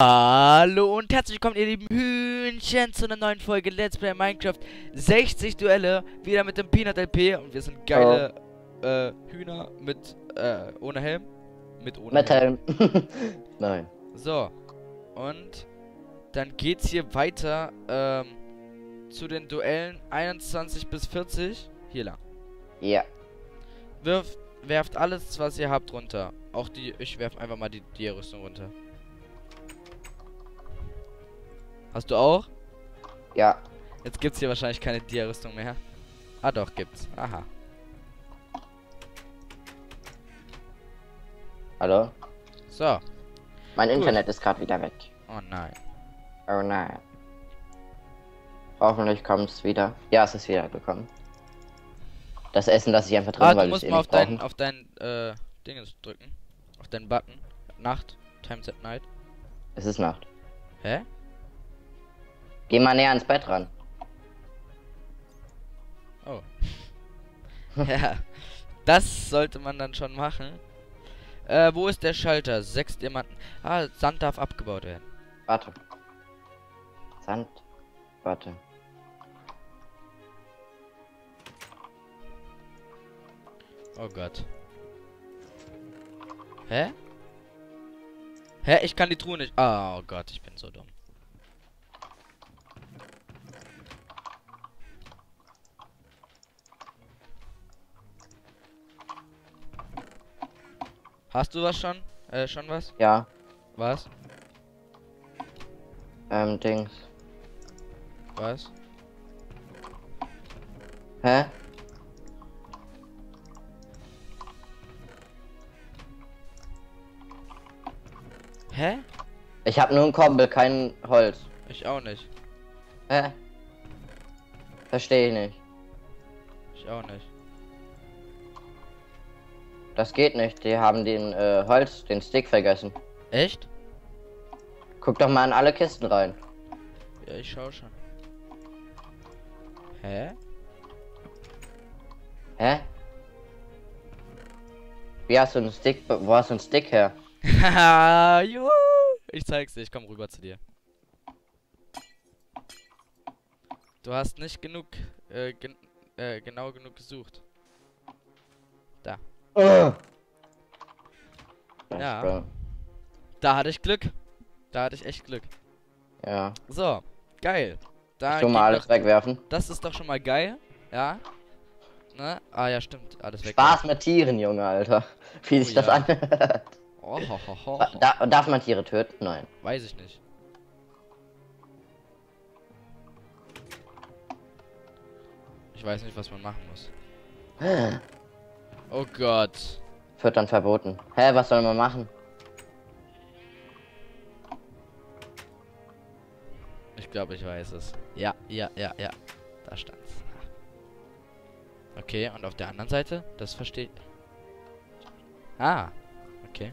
Hallo und herzlich willkommen ihr lieben Hühnchen zu einer neuen Folge Let's Play Minecraft 60 Duelle, wieder mit dem Peanut LP und wir sind geile äh, Hühner mit, äh, ohne Helm, mit ohne Mit Helm. Nein. So, und dann geht's hier weiter ähm, zu den Duellen 21 bis 40, hier lang. Ja. Wirft, werft alles, was ihr habt, runter. Auch die, ich werf einfach mal die, die Rüstung runter. Hast du auch? Ja. Jetzt gibt's hier wahrscheinlich keine Dia-Rüstung mehr. Ah doch, gibt's. Aha. Hallo? So. Mein Gut. Internet ist gerade wieder weg. Oh nein. Oh nein. Hoffentlich kommt es wieder. Ja, es ist wieder gekommen. Das Essen lasse ich einfach drin, Ah, du weil musst ich eh mal auf nicht dein, brauchen. auf dein, äh, Dinges drücken. Auf deinen Button. Nacht. Times at night. Es ist Nacht. Hä? Geh mal näher ans Bett ran. Oh. ja. Das sollte man dann schon machen. Äh, wo ist der Schalter? Sechs Diamanten. Ah, Sand darf abgebaut werden. Warte. Sand. Warte. Oh Gott. Hä? Hä? Ich kann die Truhe nicht. Ah, oh Gott, ich bin so dumm. Hast du was schon? Äh, schon was? Ja. Was? Ähm, Dings. Was? Hä? Hä? Ich habe nur ein Kombel, kein Holz. Ich auch nicht. Hä? Verstehe ich nicht. Ich auch nicht. Das geht nicht. Die haben den äh, Holz, den Stick vergessen. Echt? Guck doch mal in alle Kisten rein. Ja, ich schau schon. Hä? Hä? Wie hast du einen Stick? Wo hast du einen Stick her? Haha, juhu. Ich zeig's dir, ich komm rüber zu dir. Du hast nicht genug, äh, gen äh, genau genug gesucht. Ja. Ja. Da hatte ich Glück. Da hatte ich echt Glück. Ja. So, geil. Da Schon mal alles doch, wegwerfen. das ist doch schon mal geil. Ja. Ne? Ah ja, stimmt. Alles weg. Spaß mit Tieren, Junge, Alter. Wie Oh sich das ja. anhört. Oh, ho, ho, ho. Da, darf man Tiere töten? Nein. Weiß ich nicht. Ich weiß nicht, was man machen muss. Oh Gott. Füttern verboten. Hä, was soll man machen? Ich glaube, ich weiß es. Ja, ja, ja, ja. Da stand's. Okay, und auf der anderen Seite? Das versteht. Ah, okay.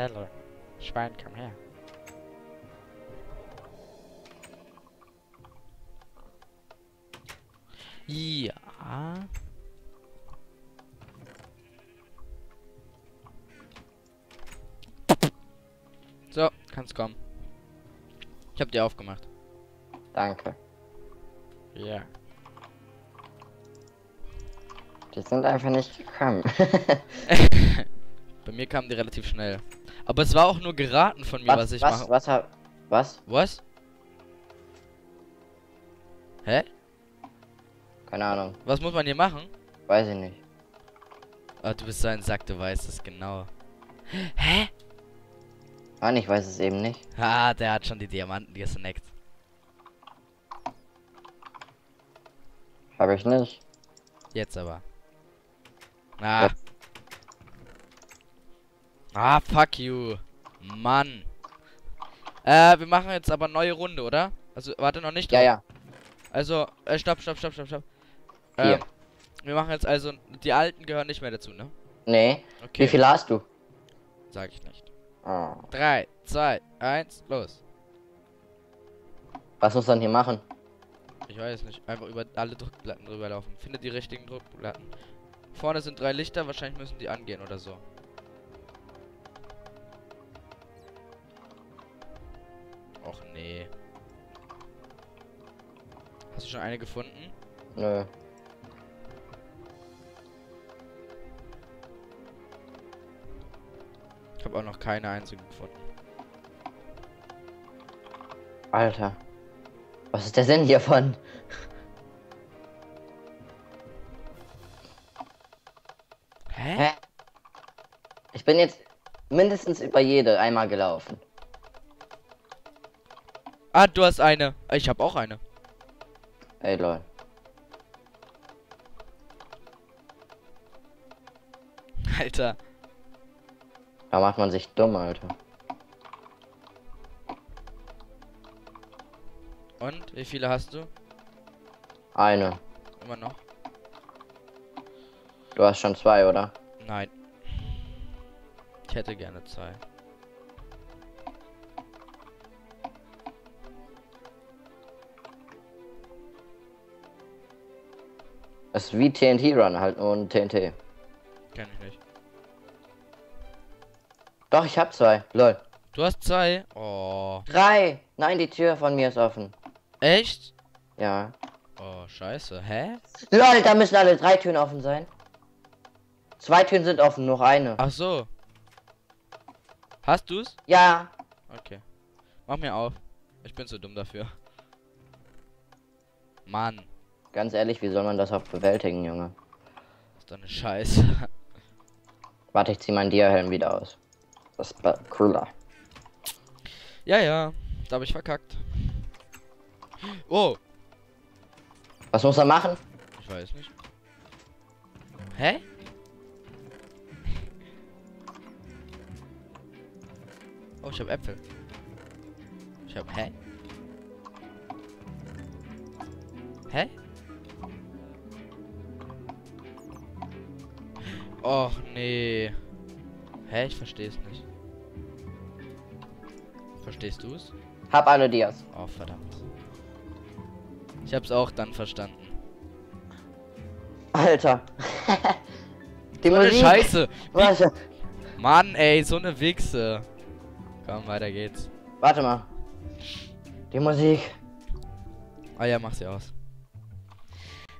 Hallo. Schwein, komm her. Ja. So, kannst kommen. Ich hab dir aufgemacht. Danke. Ja. Die sind einfach nicht gekommen. Bei mir kamen die relativ schnell. Aber es war auch nur geraten von mir, was, was, ich was, mache. was, hab- was? Was? Hä? Keine Ahnung. Was muss man hier machen? Weiß ich nicht. Ah, du bist so ein Sack, du weißt es genau. Hä? Mann, ich weiß es eben nicht. Ah, der hat schon die Diamanten gesnackt. Habe ich nicht. Jetzt aber. Ah. Ah, fuck you. Mann. Äh, wir machen jetzt aber neue Runde, oder? Also, warte noch nicht. Ja, ja. Also, äh, stopp, stopp, stopp, stopp, stopp. Hier. Ähm, wir machen jetzt also, die alten gehören nicht mehr dazu, ne? Nee. Okay. Wie viel hast du? Sag ich nicht. Oh. 3, 2, 1, los. Was muss man hier machen? Ich weiß nicht. Einfach über alle Druckplatten drüber laufen. Finde die richtigen Druckplatten. Vorne sind drei Lichter, wahrscheinlich müssen die angehen oder so. Och nee. Hast du schon eine gefunden? Nö. Ich habe auch noch keine einzige gefunden. Alter. Was ist der Sinn hiervon? Hä? Hä? Ich bin jetzt mindestens über jede einmal gelaufen. Ah, du hast eine. Ich habe auch eine. Ey, lol. Alter. Da macht man sich dumm, Alter. Und? Wie viele hast du? Eine. Immer noch? Du hast schon zwei, oder? Nein. Ich hätte gerne zwei. Das ist wie TNT Run, halt ein TNT. Kenn ich nicht. Doch, ich hab zwei. Lol. Du hast zwei? Oh. Drei! Nein, die Tür von mir ist offen. Echt? Ja. Oh, scheiße. Hä? Lol, da müssen alle drei Türen offen sein. Zwei Türen sind offen, noch eine. Ach so. Hast du's? Ja. Okay. Mach mir auf. Ich bin zu dumm dafür. Mann. Ganz ehrlich, wie soll man das auch bewältigen, Junge? Ist doch eine Scheiße. Warte, ich zieh meinen Dia-Helm wieder aus. Das ist cooler. ja, ja. Da habe ich verkackt. Oh. Was muss er machen? Ich weiß nicht. Hä? Oh, ich habe Äpfel. Ich habe. Hä? Hä? Och nee. Hä? Ich verstehe es nicht. Verstehst du es? Hab alle Dias. Oh, verdammt. Ich hab's auch dann verstanden. Alter. Die So eine Musik. Scheiße. Warte. Mann, ey, so eine Wichse. Komm, weiter geht's. Warte mal. Die Musik. Ah ja, mach sie aus.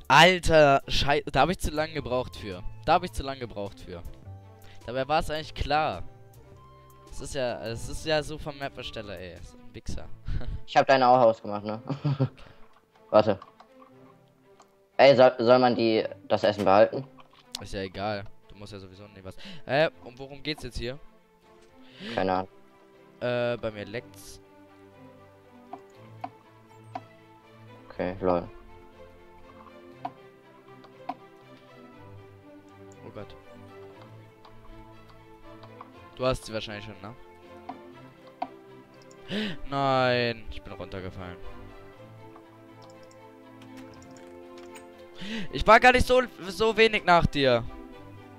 Alter, Scheiße. Da habe ich zu lange gebraucht für. Da habe ich zu lange gebraucht für. Dabei war es eigentlich klar. Es ist ja, es ist ja so vom Map-Ersteller, ey. Es ist ein Wichser. Ich hab deine auch ausgemacht, ne? Warte. Ey, soll, soll man die das Essen behalten? Ist ja egal. Du musst ja sowieso nicht was. Äh, und worum geht's jetzt hier? Keine Ahnung. Äh, bei mir leckt's. Okay, lol. Oh Gott. Du hast sie wahrscheinlich schon, ne? Nein, ich bin runtergefallen. Ich war gar nicht so so wenig nach dir.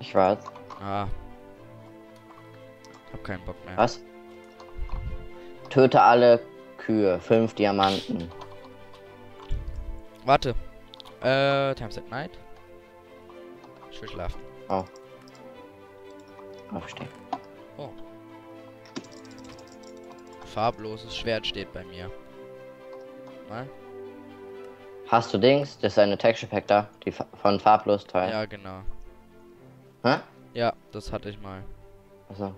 Ich weiß. Ah. Hab keinen Bock mehr. Was? Töte alle Kühe. Fünf Diamanten. Warte. Äh, Times at Night. Ich will schlafen. Aufstehen. Farbloses Schwert steht bei mir. Mal? Hast du Dings? Das ist eine Texture Pack da. Die von farblos Teil. Ja, genau. Hä? Ja, das hatte ich mal. Also.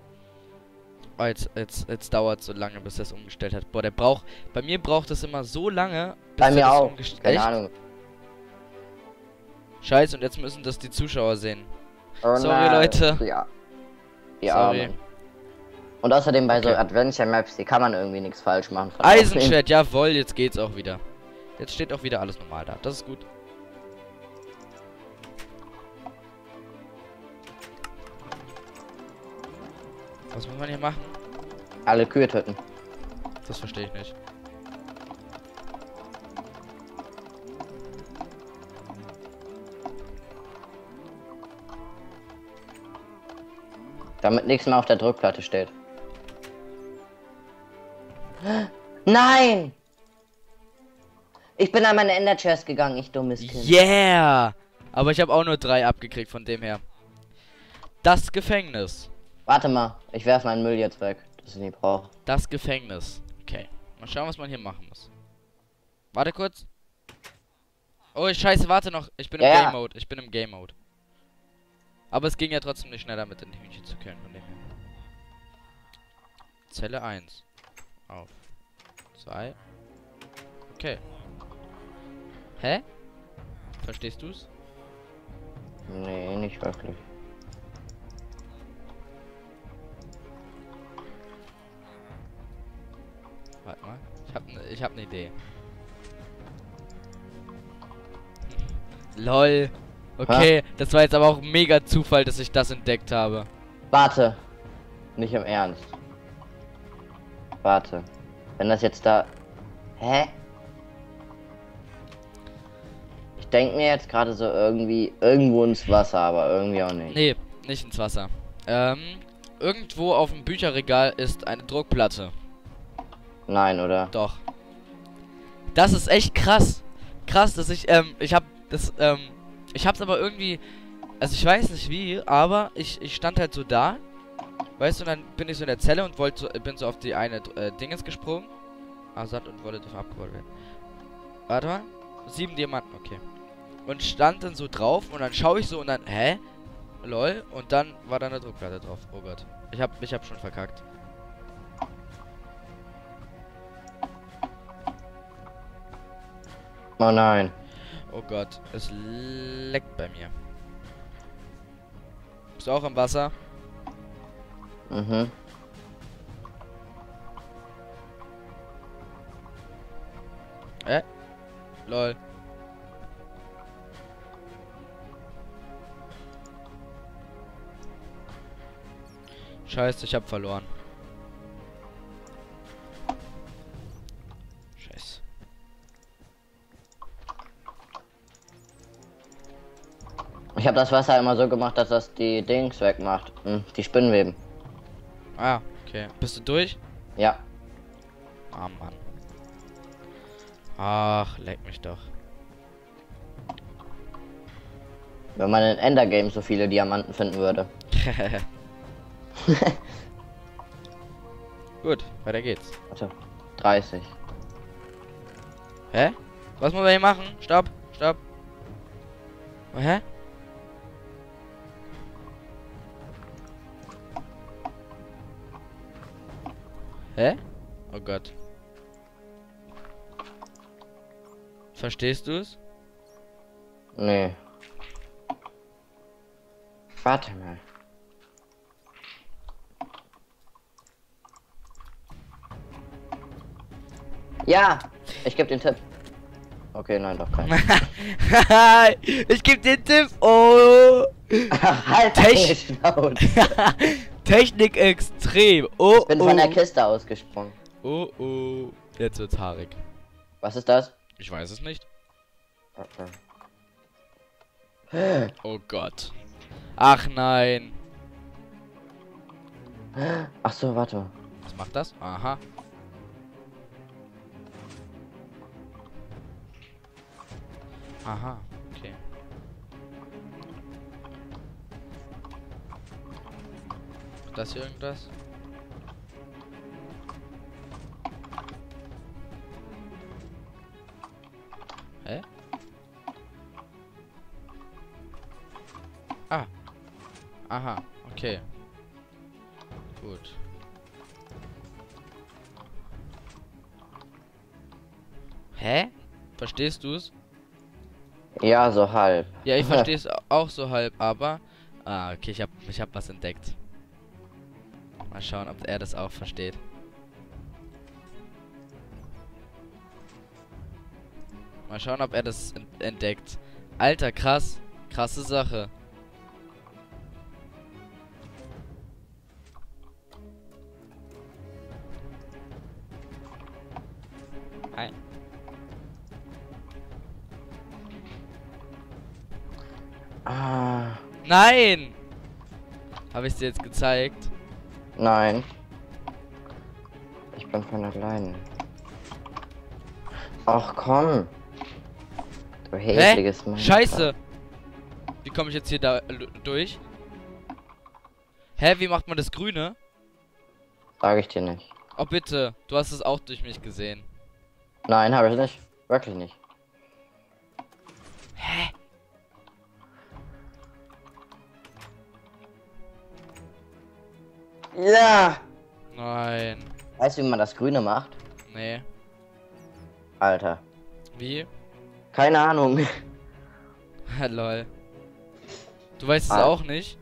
Oh, jetzt, jetzt, jetzt dauert so lange, bis er es umgestellt hat. Boah, der braucht. Bei mir braucht es immer so lange, bis Bei mir auch. Keine? Ahnung. Scheiße, und jetzt müssen das die Zuschauer sehen. Oh Sorry, nein. Leute. Ja. Die Sorry. Und außerdem bei so Okay. Adventure Maps, die kann man irgendwie nichts falsch machen. Eisenschwert, jawohl, jetzt geht's auch wieder. Jetzt steht auch wieder alles normal da. Das ist gut. Was muss man hier machen? Alle Kühe töten. Das verstehe ich nicht. Damit nichts mehr auf der Druckplatte steht. Nein! Ich bin an meine Ender Chest gegangen, ich dummes Kind. Yeah! Aber ich habe auch nur drei abgekriegt von dem her. Das Gefängnis. Warte mal, ich werfe meinen Müll jetzt weg, das ich nicht brauche. Das Gefängnis. Okay. Mal schauen, was man hier machen muss. Warte kurz. Oh, scheiße, warte noch. Ich bin im Ja. Game Mode. Ich bin im Game Mode. Aber es ging ja trotzdem nicht schneller mit den Hühnchen zu killen von dem her. Zelle 1. Auf. 2. Okay. Hä? Verstehst du's? Nee, nicht wirklich. Warte mal. Ich hab, ne, ich hab ne Idee. LOL. Okay, das war jetzt aber auch mega Zufall, dass ich das entdeckt habe. Warte. Nicht im Ernst. Warte. Wenn das jetzt da. Hä? Ich denke mir jetzt gerade so irgendwie irgendwo ins Wasser, aber irgendwie auch nicht. Nee, nicht ins Wasser. Ähm, irgendwo auf dem Bücherregal ist eine Druckplatte. Nein, oder? Doch. Das ist echt krass. Krass, dass ich, ähm, ich hab das, ähm, ich hab's aber irgendwie, also ich weiß nicht wie, aber ich, ich stand halt so da, weißt du, und dann bin ich so in der Zelle und wollte, so, bin so auf die eine äh, Dingens gesprungen. Ah, Sand und wollte drauf abgebaut werden. Warte mal. Sieben Diamanten, okay. Und stand dann so drauf und dann schaue ich so und dann, hä? Lol. Und dann war da eine Druckplatte drauf. Oh Gott. Ich hab, ich hab schon verkackt. Oh nein. Oh Gott, es leckt bei mir. Bist du auch im Wasser? Mhm. Äh? Lol. Scheiße, ich hab verloren. Ich habe das Wasser immer so gemacht, dass das die Dings wegmacht. Hm, die Spinnweben. Ah, okay. Bist du durch? Ja. Ah, Mann. Ach, leck mich doch. Wenn man in Endergame so viele Diamanten finden würde. Gut, weiter geht's. Warte. 30. Hä? Was muss man hier machen? Stopp, stopp. Oh, hä? Hä? Oh Gott. Verstehst du es? Nee. Warte mal. Ja, ich gebe den Tipp. Okay, nein, doch kein. ich geb den Tipp. Oh. halt Tech- deine Schnauze. Technik extrem. Oh, Ich bin oh. von der Kiste ausgesprungen. Oh, oh. Jetzt wird's haarig. Was ist das? Ich weiß es nicht. Okay. Oh Gott. Ach nein. Ach so, warte. Was macht das? Aha. Aha, das hier irgendwas? Hä? Ah. Aha, okay. Gut. Hä? Verstehst du es? Ja, so halb. Ja, ich verstehe es auch so halb, aber. Ah, okay, ich hab, ich hab was entdeckt. Mal schauen, ob er das auch versteht. Mal schauen, ob er das en- entdeckt. Alter, krass. Krasse Sache. Ein. Ah, Nein! Habe ich dir jetzt gezeigt? Nein. Ich bin von alleine. Ach komm. Du hässliches Mann. Scheiße! Wie komme ich jetzt hier da l- durch? Hä, wie macht man das Grüne? Sag ich dir nicht. Oh bitte, du hast es auch durch mich gesehen. Nein, habe ich nicht. Wirklich nicht. Ja! Nein. Weißt du, wie man das Grüne macht? Nee. Alter. Wie? Keine Ahnung. Lol. Du weißt es Ah. auch nicht?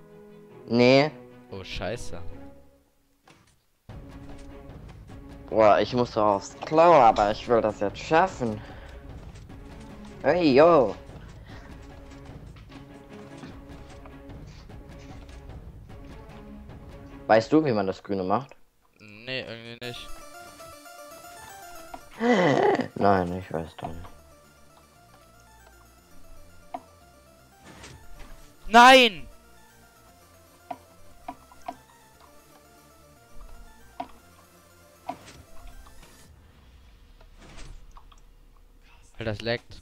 nee. Oh, scheiße. Boah, ich muss doch aufs Klo, aber ich will das jetzt schaffen. Hey, yo. Weißt du, wie man das Grüne macht? Nee, irgendwie nicht. Nein, ich weiß doch nicht. Nein! Weil das leckt.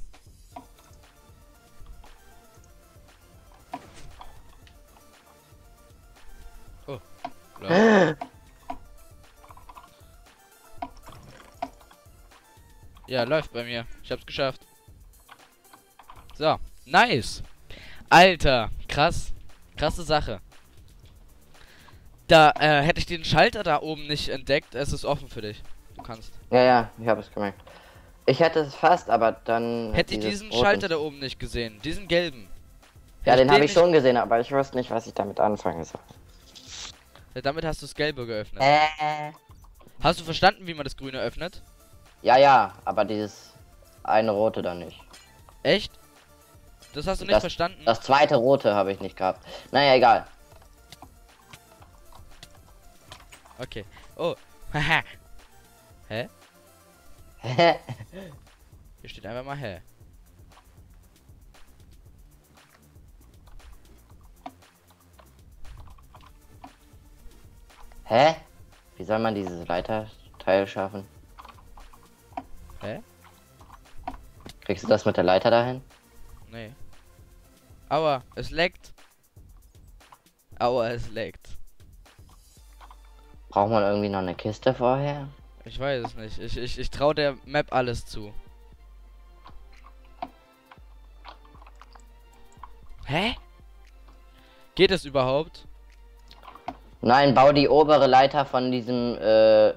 Ja, läuft bei mir. Ich hab's geschafft. So, nice. Alter, krass. Krasse Sache. Da äh, hätte ich den Schalter da oben nicht entdeckt. Es ist offen für dich. Du kannst. Ja, ja, ich habe es gemerkt. Ich hätte es fast, aber dann. Hätte ich diesen roten- Schalter da oben nicht gesehen. Diesen gelben. Ja, Hätte den habe ich schon gesehen, aber ich wusste nicht, was ich damit anfangen soll. Ja, damit hast du das gelbe geöffnet. Äh. Hast du verstanden, wie man das grüne öffnet? Ja, ja, aber dieses eine rote dann nicht. Echt? Das hast du nicht Das- verstanden? Das zweite rote habe ich nicht gehabt. Naja, egal. Okay. Oh. Haha. Hä? Hä? Hier steht einfach mal hä. Hä? Wie soll man dieses Leiterteil schaffen? Hä? Kriegst du das mit der Leiter dahin? Nee. Aua, es leckt. Aua, es leckt. Braucht man irgendwie noch eine Kiste vorher? Ich weiß es nicht. Ich, ich, ich traue der Map alles zu. Hä? Geht es überhaupt? Nein, bau die obere Leiter von diesem, äh,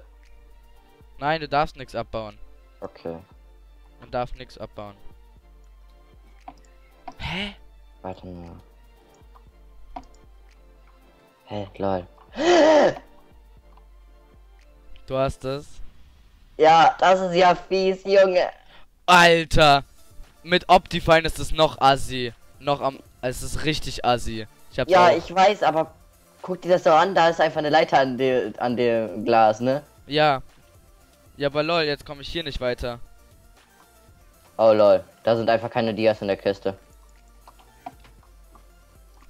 Nein, du darfst nichts abbauen. Okay. Man darf nichts abbauen. Hä? Warte mal. Hä, lol. Du hast es. Ja, das ist ja fies, Junge. Alter! Mit Optifine ist es noch assi. Noch am. Es ist richtig assi. Ich hab's Ja, auch. ich weiß, aber guck dir das doch an, da ist einfach eine Leiter an, dem an dem Glas, ne? Ja. Ja, aber lol, jetzt komme ich hier nicht weiter. Oh lol, da sind einfach keine Dias in der Kiste.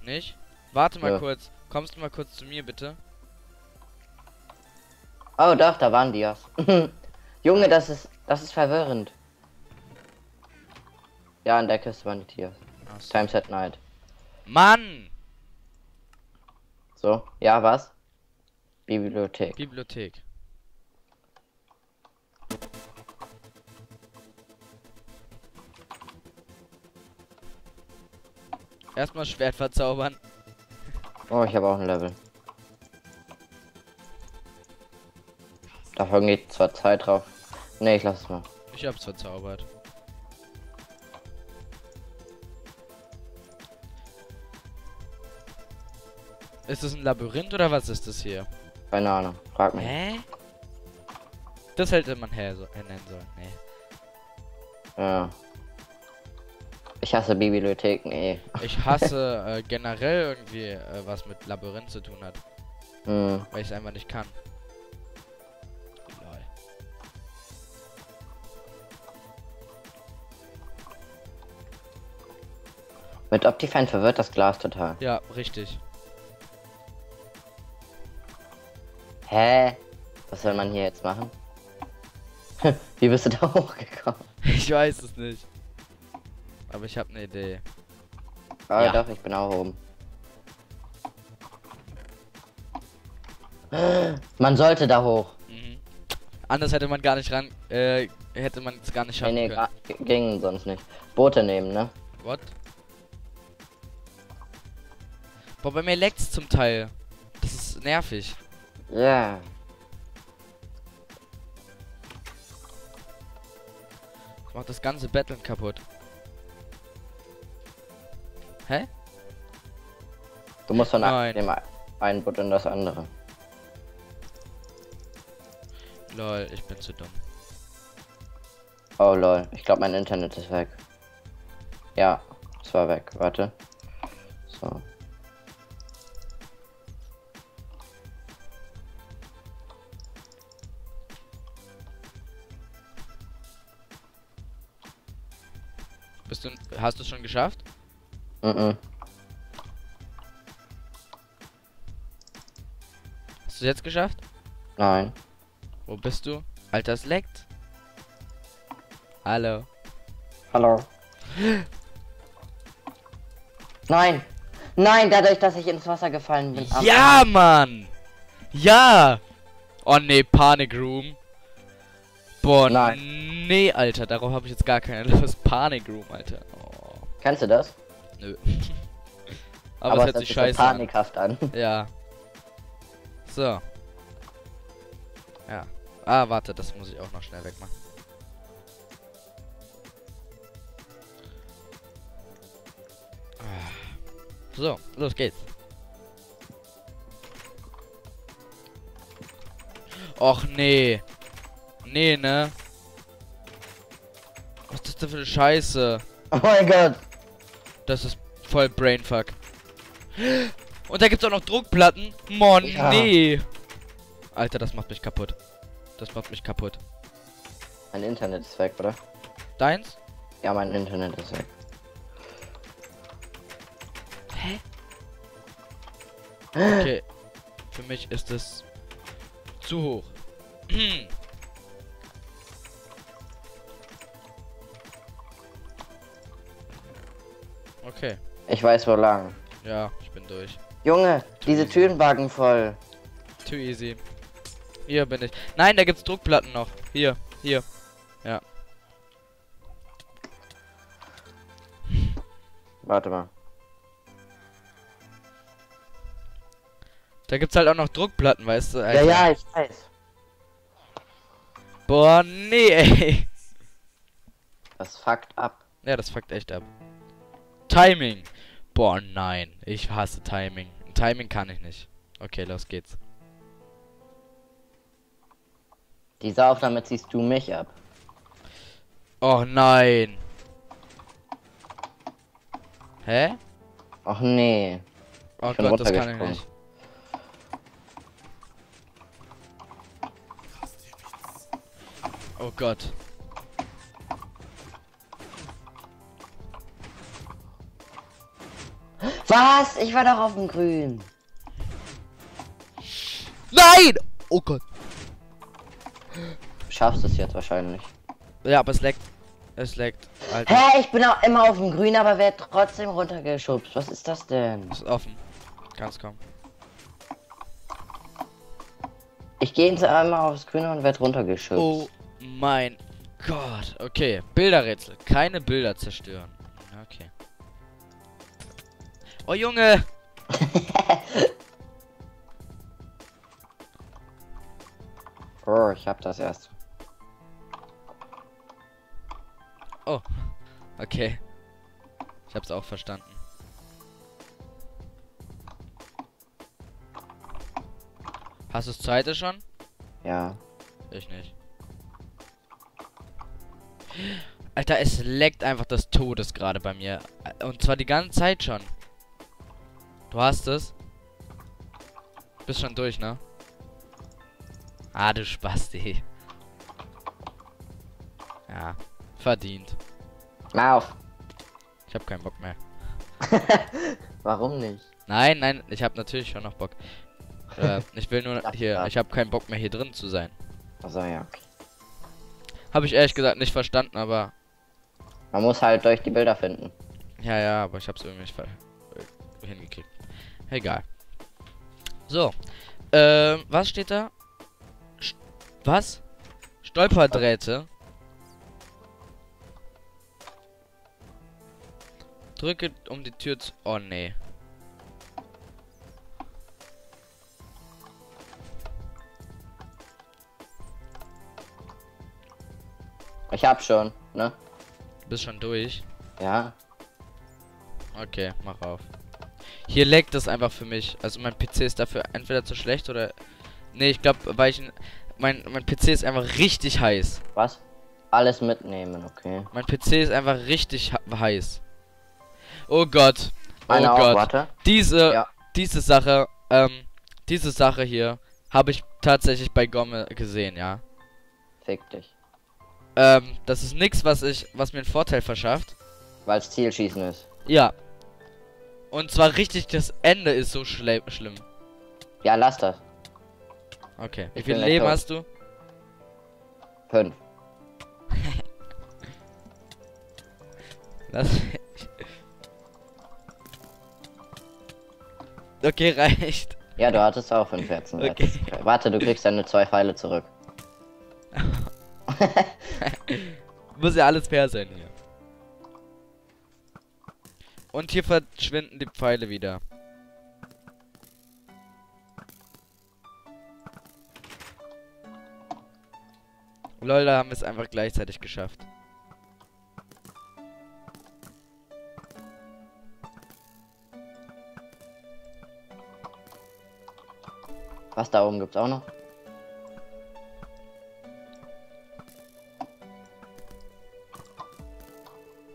Nicht? Warte mal Ja. kurz. Kommst du mal kurz zu mir, bitte? Oh doch, da waren Dias. Junge, das ist, das ist verwirrend. Ja, in der Kiste waren die Dias. So. Times at night. Mann! So, ja, was? Bibliothek. Bibliothek. Erstmal Schwert verzaubern. Oh, ich habe auch ein Level. Davon geht zwar Zeit drauf. Ne, ich lass es mal. Ich hab's verzaubert. Ist das ein Labyrinth oder was ist das hier? Keine Ahnung. Frag mich. Hä? Das hätte man hä so, nennen sollen. Nee. Ja. Ich hasse Bibliotheken eh. Ich hasse äh, generell irgendwie, äh, was mit Labyrinth zu tun hat, Hm. weil ich es einfach nicht kann. Lol. Mit Optifine verwirrt das Glas total. Ja, richtig. Hä? Was soll man hier jetzt machen? Wie bist du da hochgekommen? Ich weiß es nicht. Aber ich habe eine Idee. Ah, Ja. doch, ich bin auch oben. Man sollte da hoch. Mhm. Anders hätte man gar nicht ran, äh, hätte man es gar nicht Nee, schaffen nee, können. ga- ging sonst nicht. Boote nehmen, ne? What? Boah, bei mir leckt's zum Teil. Das ist nervig. Ja. Das macht das ganze Battlen kaputt. Hä? Du musst von Nein. dem einen Boot in das andere. Lol, ich bin zu dumm. Oh lol, ich glaube mein Internet ist weg. Ja, es war weg. Warte. So. Bist du, hast du es schon geschafft? Mhm. Hast du es jetzt geschafft? Nein. Wo bist du? Alter, es leckt. Hallo. Hallo. Nein. Nein, dadurch, dass ich ins Wasser gefallen bin. Ja, Mann! Ja! Oh nee, Panic Room. Boah, Nein. nee, Alter, darauf habe ich jetzt gar keine Lust. Panic Room, Alter. Oh, Kennst du das? Nö. Aber, es hört sich so scheiße an. panikhaft an. Ja. So. Ja. Ah, warte, das muss ich auch noch schnell wegmachen. Ah. So, los geht's. Och nee. Nee, ne? Was ist das denn für eine Scheiße? Oh mein Gott. Das ist voll Brainfuck. Und da gibt's auch noch Druckplatten. Mon, Ja. nee. Alter, das macht mich kaputt. Das macht mich kaputt. Mein Internet ist weg, oder? Deins? Ja, mein Internet ist weg. Hä? Okay. Für mich ist es zu hoch. okay. Ich weiß wo lang. Ja, ich bin durch. Junge, diese Türen wagen voll. Too easy. Hier bin ich. Nein, da gibt's Druckplatten noch. Hier, hier. Warte mal. Da gibt's halt auch noch Druckplatten, weißt du? Ja, Alter. ja, ich weiß. Boah, nee, ey. Das fuckt ab. Ja, das fuckt echt ab. Timing. Boah, nein. Ich hasse Timing. Timing kann ich nicht. Okay, los geht's. Diese Aufnahme ziehst du mich ab. Oh nein. Hä? Och nee. Oh Ich Gott, das kann ich nicht. Oh Gott. Was? Ich war doch auf dem Grün. Nein! Oh Gott. Du schaffst es jetzt wahrscheinlich. Ja, aber es leckt. Es leckt. Alter, Hä, ich bin auch immer auf dem Grün, aber werd trotzdem runtergeschubst. Was ist das denn? ist offen. Ganz kaum. Ich gehe jetzt einmal aufs Grüne und werd runtergeschubst. Oh mein Gott. Okay, Bilderrätsel. Keine Bilder zerstören. Oh Junge! Oh, ich hab das erst. Okay. Ich hab's auch verstanden. Hast du das zweite schon? Ja. Ich nicht. Alter, es leckt einfach des Todes gerade bei mir. Und zwar die ganze Zeit schon. Du hast es. Bist schon durch, ne? Ah, du Spasti. Ja, verdient. Mal auf. Ich hab keinen Bock mehr. Warum nicht? Nein, nein, ich hab natürlich schon noch Bock. Äh, ich will nur hier, ich hab keinen Bock mehr hier drin zu sein. Also ja, okay. Habe ich ehrlich gesagt nicht verstanden, aber Man muss halt durch die Bilder finden. Ja, ja, aber ich hab's irgendwie nicht äh, hingekriegt. Egal. So. Ähm, was steht da? St was? Stolperdrähte. Drücke um die Tür zu. Oh nee. Ich hab schon, ne? Bist schon durch. Ja. Okay, mach auf. Hier leckt es einfach für mich. Also mein PC ist dafür entweder zu schlecht oder. Nee, ich glaube, weil ich. Mein, mein PC ist einfach richtig heiß. Was? Alles mitnehmen, okay. Mein PC ist einfach richtig heiß. Oh Gott. Oh Meine auch, Gott. warte. Diese, Ja. diese Sache, ähm, diese Sache hier habe ich tatsächlich bei Gomme gesehen, ja. Fick dich. Ähm, das ist nichts, was ich, was mir einen Vorteil verschafft. Weil es Zielschießen ist. Ja. Und zwar richtig, das Ende ist so schlimm. Ja, lass das. Okay. Wie Ich viel bin gleich Leben tot. hast du? Fünf. Das okay, reicht. Ja, du hattest auch fünf Herzen. Okay. Warte, du kriegst deine zwei Pfeile zurück. Muss ja alles fair sein hier. Und hier verschwinden die Pfeile wieder. Lol, da haben wir es einfach gleichzeitig geschafft. Was da oben gibt's auch noch?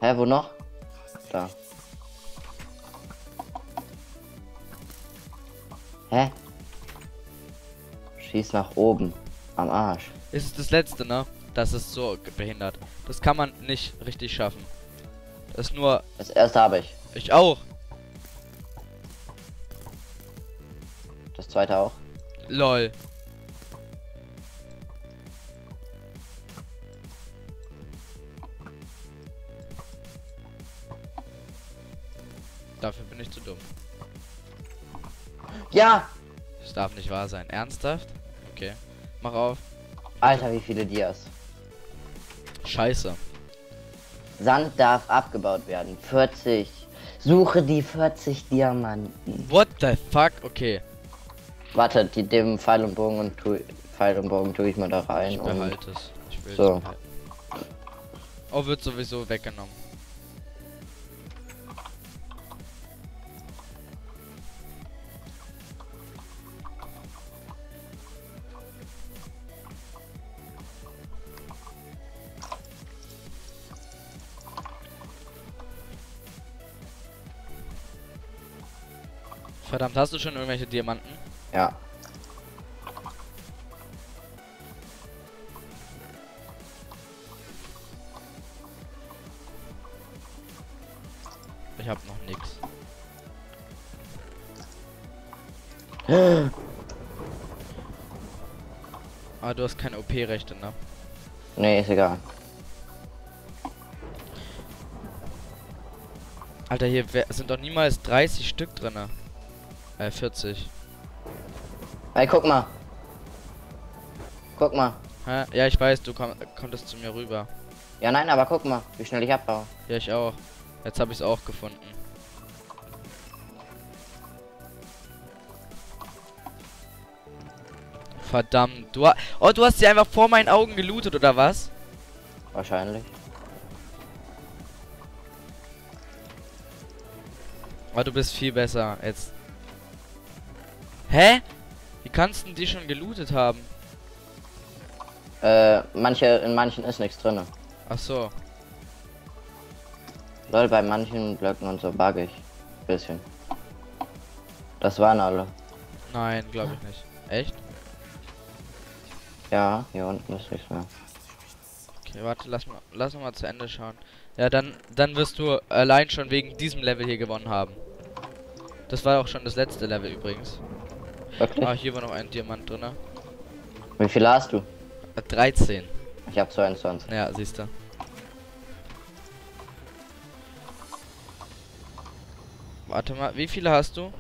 Hä, wo noch? Da. Hä? Schieß nach oben. Am Arsch. Ist es das letzte, ne? Das ist so behindert. Das kann man nicht richtig schaffen. Das ist nur. Das erste habe ich. Ich auch. Das zweite auch. Lol. Dafür bin ich zu dumm. Ja! Das darf nicht wahr sein. Ernsthaft? Okay. Mach auf. Alter, wie viele Dias. Scheiße. Sand darf abgebaut werden. 40. Suche die 40 Diamanten. What the fuck? Okay. Warte, die, dem Pfeil und Bogen und tu, Pfeil und Bogen tue ich mal da rein. Ich behalte es. Ich will So. es behalten. Oh, wird sowieso weggenommen. Verdammt, hast du schon irgendwelche Diamanten? Ja. Ich hab noch nix. Ah, du hast keine OP-Rechte, ne? Nee, ist egal. Alter, hier sind doch niemals 30 Stück drinne. Äh, 40. Ey, guck mal. Guck mal. Hä? Ja, ich weiß, du komm, konntest zu mir rüber. Ja, nein, aber guck mal, wie schnell ich abbaue. Ja, ich auch. Jetzt habe ich es auch gefunden. Verdammt, du Oh, du hast sie einfach vor meinen Augen gelootet, oder was? Wahrscheinlich. Oh, du bist viel besser jetzt. Hä? Wie kannst du die schon gelootet haben? Äh, manche, in manchen ist nichts drin. Ach so. Lol, bei manchen Blöcken und so bug ich. Bisschen. Das waren alle. Nein, glaube ich nicht. Echt? Ja, hier unten ist nichts mehr. Okay, warte, lass mal, lass mal zu Ende schauen. Ja, dann, dann wirst du allein schon wegen diesem Level hier gewonnen haben. Das war auch schon das letzte Level übrigens. Wirklich? Ah, hier war noch ein Diamant drin. Ne? Wie viel hast du? Äh, 13. Ich hab 22. Ja, siehst du. Warte mal, wie viele hast du?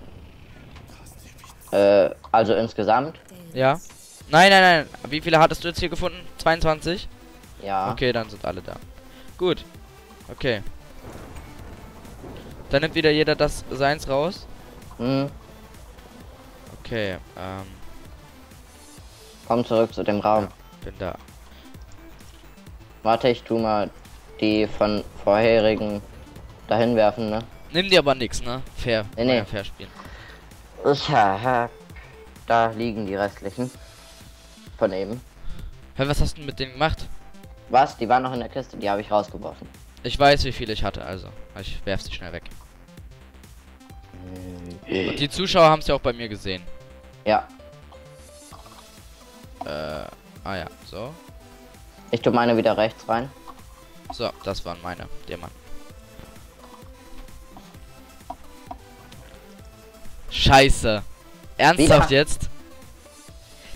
Äh, also insgesamt? Ja. Nein, nein, nein. Wie viele hattest du jetzt hier gefunden? 22? Ja. Okay, dann sind alle da. Gut. Okay. Dann nimmt wieder jeder das Seins raus. Mhm. Okay, ähm, komm zurück zu dem Raum. bin da. Warte, ich tu mal die von vorherigen dahin werfen, ne? Nimm dir aber nix, ne? Fair. Nee, nee. ja Fair spielen. Ja, ja, da liegen die restlichen. Von eben. Hä, was hast du mit denen gemacht? Was? Die waren noch in der Kiste, die habe ich rausgeworfen. Ich weiß, wie viele ich hatte, also. Ich werf sie schnell weg. Und die Zuschauer haben es ja auch bei mir gesehen. Ja, Äh, ah ja, so. ich tu meine wieder rechts rein. So, das waren meine Diamanten. Scheiße. Ernsthaft Wieder? jetzt?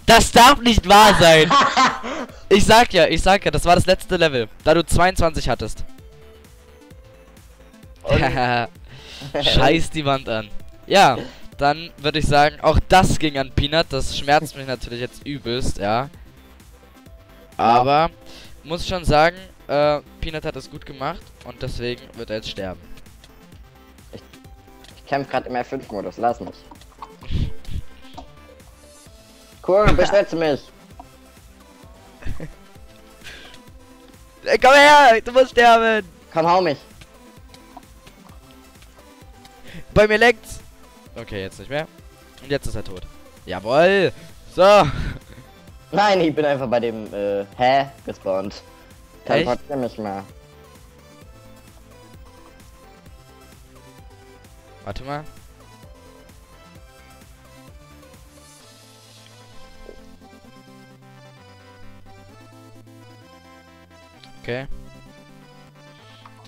Das darf nicht wahr sein. ich sag ja, ich sag ja, das war das letzte Level, da du 22 hattest. Scheiß die Wand an. Ja, dann würde ich sagen, auch das ging an Peanut. Das schmerzt mich natürlich jetzt übelst, ja. Aber muss schon sagen, äh, Peanut hat es gut gemacht und deswegen wird er jetzt sterben. Ich kämpfe gerade im F5-Modus, lass mich. Cool, beschütze mich. Ey, komm her, du musst sterben. Komm, hau mich. Bei mir leckt's. Okay, jetzt nicht mehr. Und jetzt ist er tot. Jawoll. So. Nein, ich bin einfach bei dem, äh, hä, gespawnt. Teleportier mich mal. Warte mal. Okay.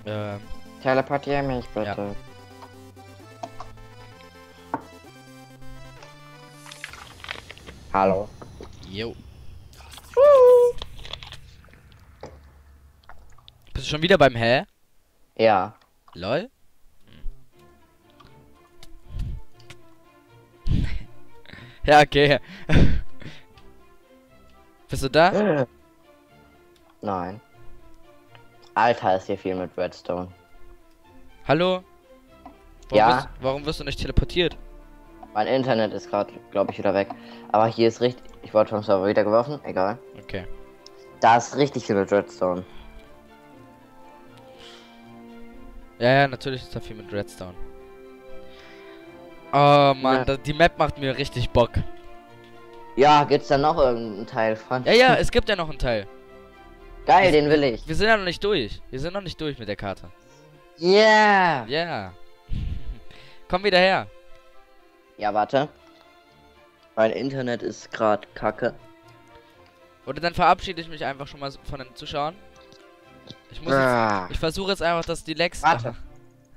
Ähm, Teleportier mich bitte. Ja. Hallo. jo. Bist du schon wieder beim Hä? Ja. Lol? ja, okay. Bist du da? Nein. Alter, ist hier viel mit Redstone. Hallo? Warum, Ja. wirst, warum wirst du nicht teleportiert? Mein Internet ist gerade, glaube ich, wieder weg. Aber hier ist richtig. Ich wurde vom Server wieder geworfen. Egal. Okay. Da ist richtig viel mit Redstone. Ja, ja, natürlich ist da viel mit Redstone. Oh Mann, Ja. die Map macht mir richtig Bock. Ja, gibt's da noch irgendeinen Teil von? Ja, ja, es gibt ja noch einen Teil. Geil, den will ich. Wir sind ja noch nicht durch. Wir sind noch nicht durch mit der Karte. Yeah. Ja. Komm wieder her. Ja, warte. Mein Internet ist gerade kacke. Oder dann verabschiede ich mich einfach schon mal von den Zuschauern. Ich muss jetzt, Ah. Ich versuche jetzt einfach, dass die Lex. Warte.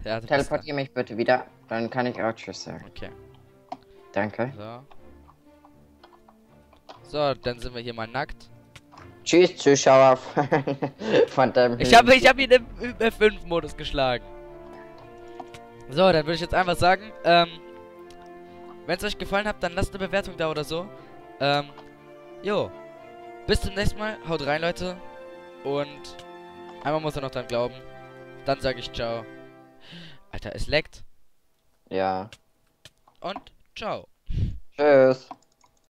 Ja, du bist Teleportier mich bitte wieder. Dann kann ich auch Tschüss sagen. Okay. Danke. So. So, dann sind wir hier mal nackt. Tschüss, Zuschauer von dem. Ich habe ich hab ihn im F5-Modus geschlagen. So, dann würde ich jetzt einfach sagen, ähm, wenn es euch gefallen hat, dann lasst eine Bewertung da oder so. Ähm, jo. Bis zum nächsten Mal. Haut rein, Leute. Und einmal muss er noch dran glauben. Dann sage ich ciao. Alter, es leckt. Ja. Und ciao. Tschüss.